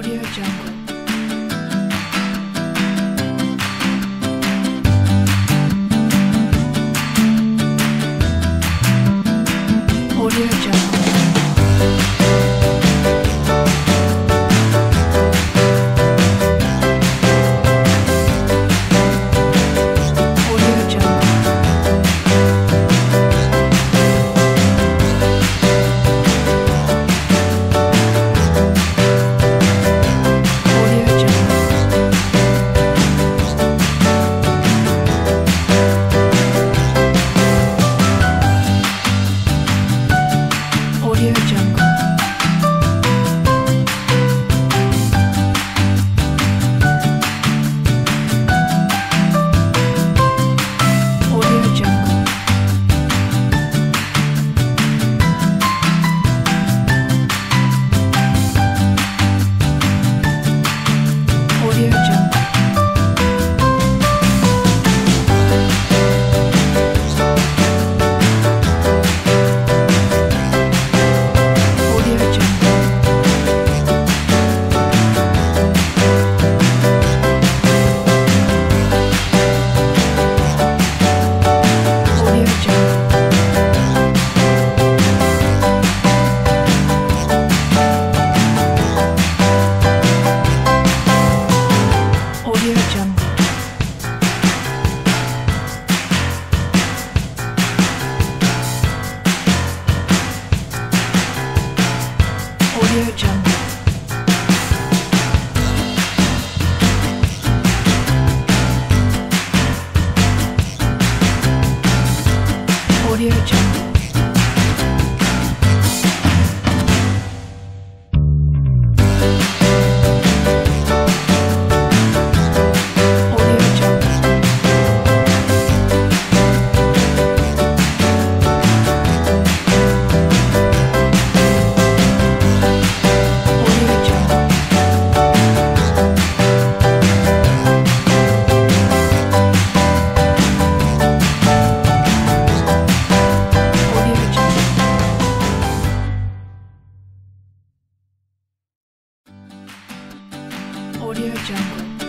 Audio Jungle. future. your job. Audio Jungle.